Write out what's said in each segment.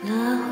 Cloud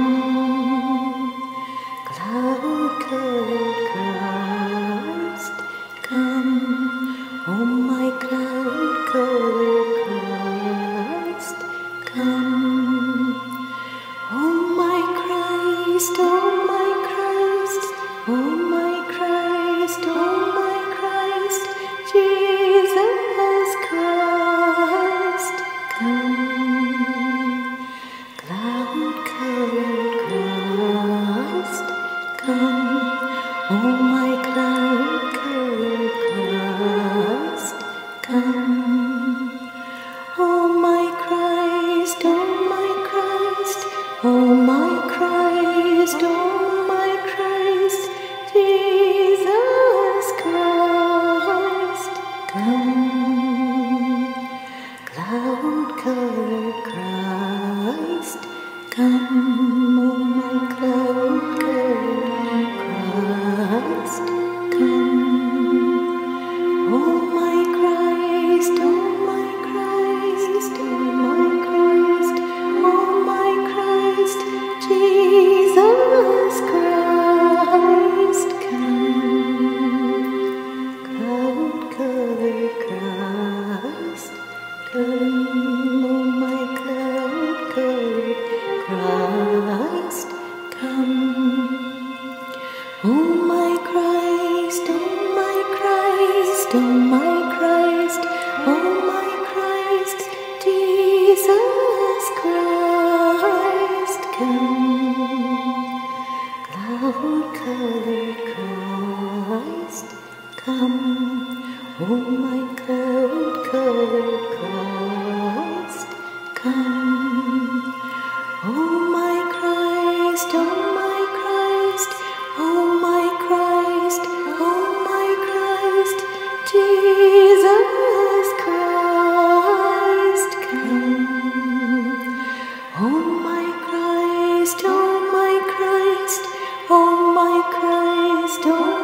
come. Cloud Christ, color Christ, come. Oh, my cloud colored Christ, come. Oh, my Christ, oh, my Christ, oh, my Christ, oh, my Christ, Jesus Christ, come. Oh, my Christ, oh, crystal